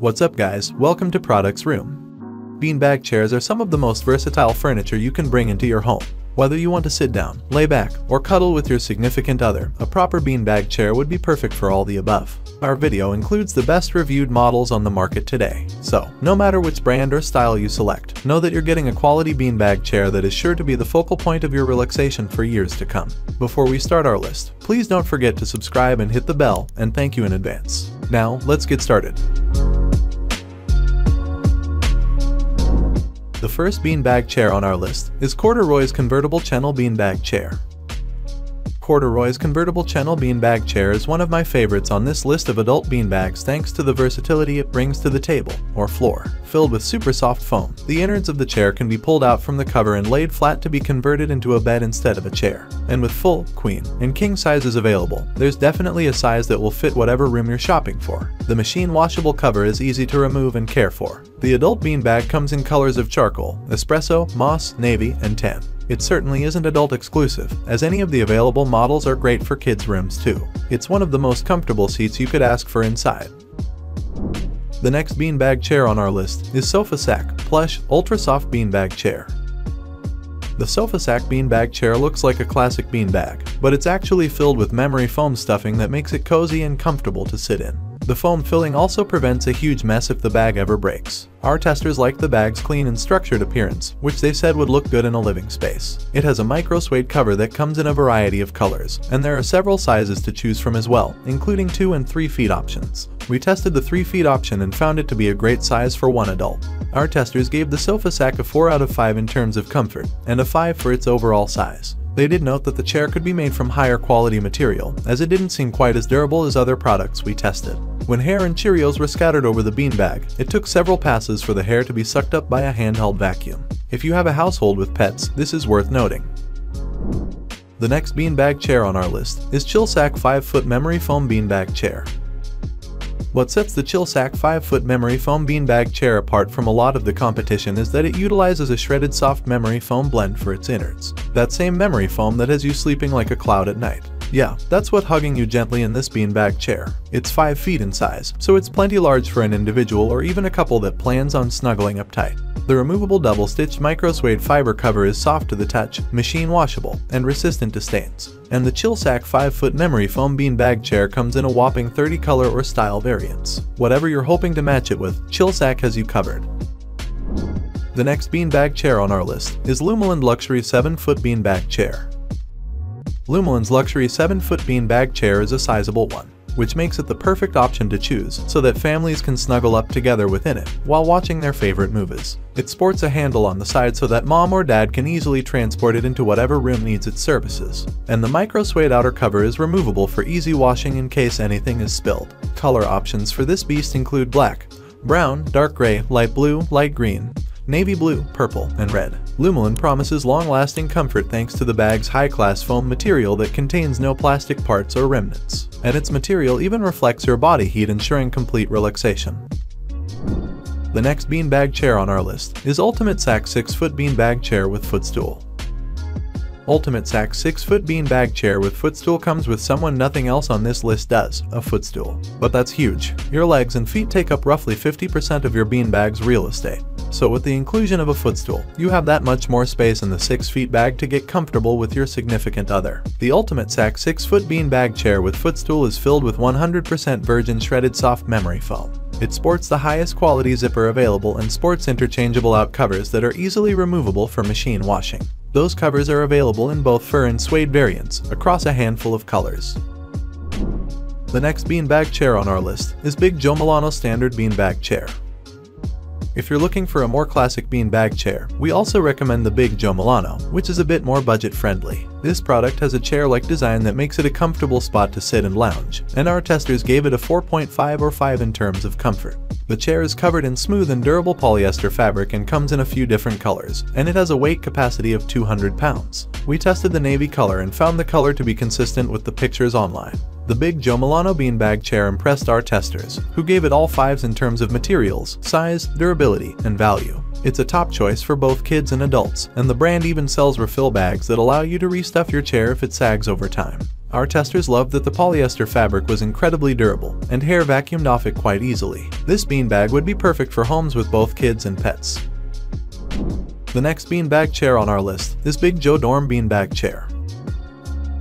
What's up guys, welcome to Products Room. Beanbag chairs are some of the most versatile furniture you can bring into your home. Whether you want to sit down, lay back, or cuddle with your significant other, a proper beanbag chair would be perfect for all the above. Our video includes the best reviewed models on the market today. So, no matter which brand or style you select, know that you're getting a quality beanbag chair that is sure to be the focal point of your relaxation for years to come. Before we start our list, please don't forget to subscribe and hit the bell, and thank you in advance. Now, let's get started. The first beanbag chair on our list is CordaRoy's convertible Chenille beanbag chair. CordaRoy's convertible Chenille beanbag chair is one of my favorites on this list of adult beanbags thanks to the versatility it brings to the table, or floor. Filled with super soft foam, the innards of the chair can be pulled out from the cover and laid flat to be converted into a bed instead of a chair. And with full, queen, and king sizes available, there's definitely a size that will fit whatever room you're shopping for. The machine washable cover is easy to remove and care for. The adult beanbag comes in colors of charcoal, espresso, moss, navy, and tan. It certainly isn't adult exclusive, as any of the available models are great for kids' rooms too. It's one of the most comfortable seats you could ask for inside. The next beanbag chair on our list is Sofa Sack Plush Ultra Soft Beanbag Chair. The Sofa Sack beanbag chair looks like a classic beanbag, but it's actually filled with memory foam stuffing that makes it cozy and comfortable to sit in. The foam filling also prevents a huge mess if the bag ever breaks. Our testers liked the bag's clean and structured appearance, which they said would look good in a living space. It has a micro suede cover that comes in a variety of colors, and there are several sizes to choose from as well, including 2 and 3 feet options. We tested the 3 feet option and found it to be a great size for one adult. Our testers gave the sofa sack a 4 out of 5 in terms of comfort, and a 5 for its overall size. They did note that the chair could be made from higher quality material, as it didn't seem quite as durable as other products we tested. When hair and Cheerios were scattered over the beanbag, it took several passes for the hair to be sucked up by a handheld vacuum. If you have a household with pets, this is worth noting. The next beanbag chair on our list is Chill Sack 5-foot memory foam beanbag chair. What sets the Chill Sack 5-foot memory foam beanbag chair apart from a lot of the competition is that it utilizes a shredded soft memory foam blend for its innards. That same memory foam that has you sleeping like a cloud at night. Yeah, that's what hugging you gently in this beanbag chair. It's 5 feet in size, so it's plenty large for an individual or even a couple that plans on snuggling up tight. The removable double-stitched micro-suede fiber cover is soft to the touch, machine washable, and resistant to stains. And the Chill Sack 5-foot memory foam beanbag chair comes in a whopping 30 color or style variants. Whatever you're hoping to match it with, Chill Sack has you covered. The next beanbag chair on our list is Lumaland Luxury 7-foot beanbag chair. Lumaland's luxury 7-foot beanbag chair is a sizable one, which makes it the perfect option to choose so that families can snuggle up together within it while watching their favorite movies. It sports a handle on the side so that mom or dad can easily transport it into whatever room needs its services. And the micro suede outer cover is removable for easy washing in case anything is spilled. Color options for this beast include black, brown, dark gray, light blue, light green, navy blue, purple, and red. Lumaland promises long-lasting comfort thanks to the bag's high-class foam material that contains no plastic parts or remnants, and its material even reflects your body heat ensuring complete relaxation. The next beanbag chair on our list is Ultimate Sack 6-foot beanbag chair with footstool. Ultimate Sack 6-foot beanbag chair with footstool comes with someone nothing else on this list does, a footstool. But that's huge. Your legs and feet take up roughly 50% of your beanbag's real estate. So with the inclusion of a footstool, you have that much more space in the 6 feet bag to get comfortable with your significant other. The Ultimate Sack 6 foot beanbag chair with footstool is filled with 100% virgin shredded soft memory foam. It sports the highest quality zipper available and sports interchangeable out covers that are easily removable for machine washing. Those covers are available in both fur and suede variants, across a handful of colors. The next beanbag chair on our list is Big Joe Milano Standard Beanbag Chair. If you're looking for a more classic beanbag chair, we also recommend the Big Joe Milano, which is a bit more budget friendly. This product has a chair-like design that makes it a comfortable spot to sit and lounge, and our testers gave it a 4.5 or 5 in terms of comfort. The chair is covered in smooth and durable polyester fabric and comes in a few different colors, and it has a weight capacity of 200 pounds. We tested the navy color and found the color to be consistent with the pictures online. The big Joe Milano beanbag chair impressed our testers, who gave it all fives in terms of materials, size, durability, and value. It's a top choice for both kids and adults, and the brand even sells refill bags that allow you to restuff your chair if it sags over time. Our testers loved that the polyester fabric was incredibly durable, and hair vacuumed off it quite easily. This beanbag would be perfect for homes with both kids and pets. The next beanbag chair on our list is Big Joe Dorm Beanbag Chair.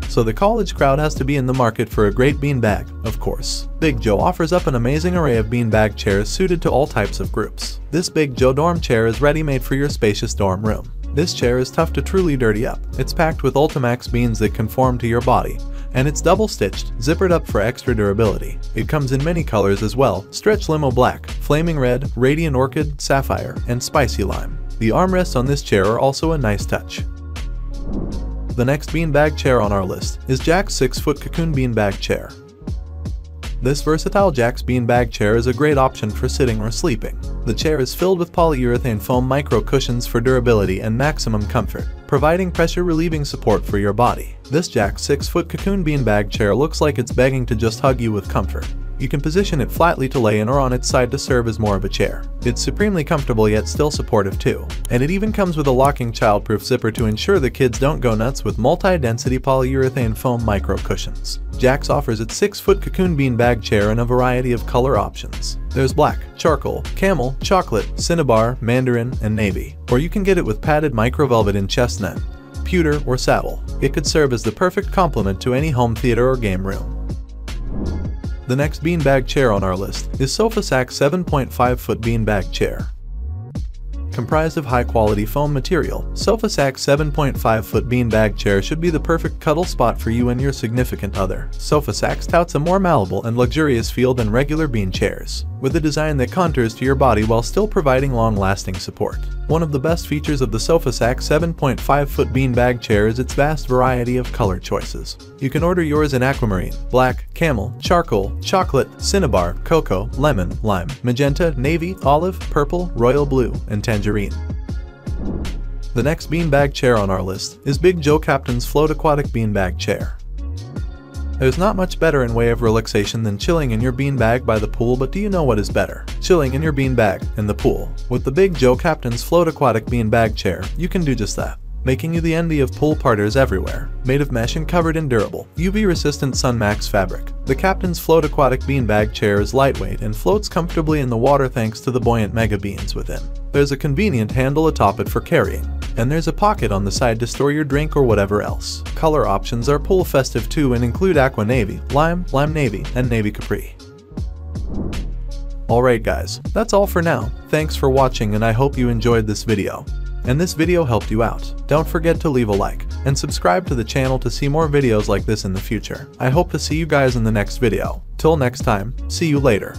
So the college crowd has to be in the market for a great beanbag, of course. Big Joe offers up an amazing array of beanbag chairs suited to all types of groups. This Big Joe dorm chair is ready-made for your spacious dorm room. This chair is tough to truly dirty up. It's packed with Ultimax beans that conform to your body, and it's double stitched, zippered up for extra durability. It comes in many colors as well, stretch limo black, flaming red, radiant orchid, sapphire, and spicy lime. The armrests on this chair are also a nice touch. The next beanbag chair on our list is Jaxx 6-foot cocoon beanbag chair. This versatile Jaxx beanbag chair is a great option for sitting or sleeping. The chair is filled with polyurethane foam micro cushions for durability and maximum comfort, providing pressure-relieving support for your body. This Jaxx 6-foot cocoon beanbag chair looks like it's begging to just hug you with comfort. You can position it flatly to lay in or on its side to serve as more of a chair. It's supremely comfortable yet still supportive too. And it even comes with a locking childproof zipper to ensure the kids don't go nuts with multi-density polyurethane foam micro cushions. Jaxx offers its 6-foot cocoon bean bag chair in a variety of color options. There's black, charcoal, camel, chocolate, cinnabar, mandarin, and navy. Or you can get it with padded micro velvet in chestnut, pewter, or saddle. It could serve as the perfect complement to any home theater or game room. The next beanbag chair on our list is Sofa Sack 7.5 foot beanbag chair. Comprised of high-quality foam material, Sofa Sack 7.5 foot beanbag chair should be the perfect cuddle spot for you and your significant other. Sofa Sack touts a more malleable and luxurious feel than regular bean chairs with a design that contours to your body while still providing long-lasting support. One of the best features of the Sofa Sack 7.5-foot beanbag chair is its vast variety of color choices. You can order yours in aquamarine, black, camel, charcoal, chocolate, cinnabar, cocoa, lemon, lime, magenta, navy, olive, purple, royal blue, and tangerine. The next beanbag chair on our list is Big Joe Captain's Float Aquatic Beanbag Chair. There's not much better in way of relaxation than chilling in your beanbag by the pool but do you know what is better? Chilling in your beanbag in the pool. With the Big Joe Captain's Float Aquatic Beanbag Chair, you can do just that making you the envy of pool parters everywhere. Made of mesh and covered in durable, UV-resistant Sunmax fabric, the Captain's Float Aquatic Beanbag Chair is lightweight and floats comfortably in the water thanks to the buoyant mega beans within. There's a convenient handle atop it for carrying, and there's a pocket on the side to store your drink or whatever else. Color options are pool festive too and include aqua navy, lime, lime navy, and navy capri. Alright guys, that's all for now. Thanks for watching and I hope you enjoyed this video and this video helped you out. Don't forget to leave a like, and subscribe to the channel to see more videos like this in the future. I hope to see you guys in the next video. Till next time, see you later.